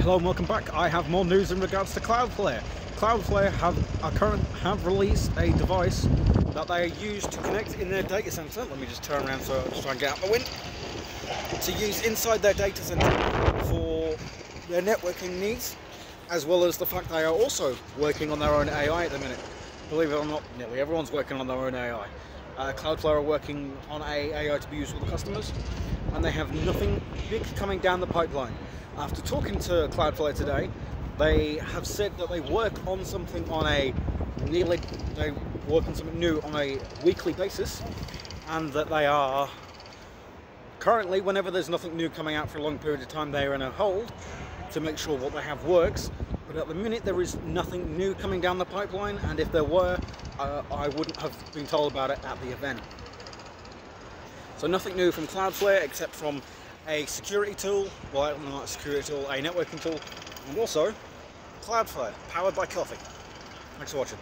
Hello and welcome back. I have more news in regards to Cloudflare. Cloudflare have are current have released a device that they use to connect in their data center. Let me just turn around so just try and get out the wind. To use inside their data center for their networking needs, as well as the fact they are also working on their own AI at the minute. Believe it or not, nearly everyone's working on their own AI. Uh, Cloudflare are working on AI to be used with the customers, and they have nothing big coming down the pipeline. After talking to Cloudflare today, they have said that they work on something on a nearly they work on something new on a weekly basis, and that they are currently, whenever there's nothing new coming out for a long period of time, they are in a hold to make sure what they have works. But at the minute, there is nothing new coming down the pipeline, and if there were, uh, I wouldn't have been told about it at the event. So nothing new from Cloudflare except from a security tool, well not a security tool, a networking tool, and also Cloudflare, powered by coffee. Thanks for watching.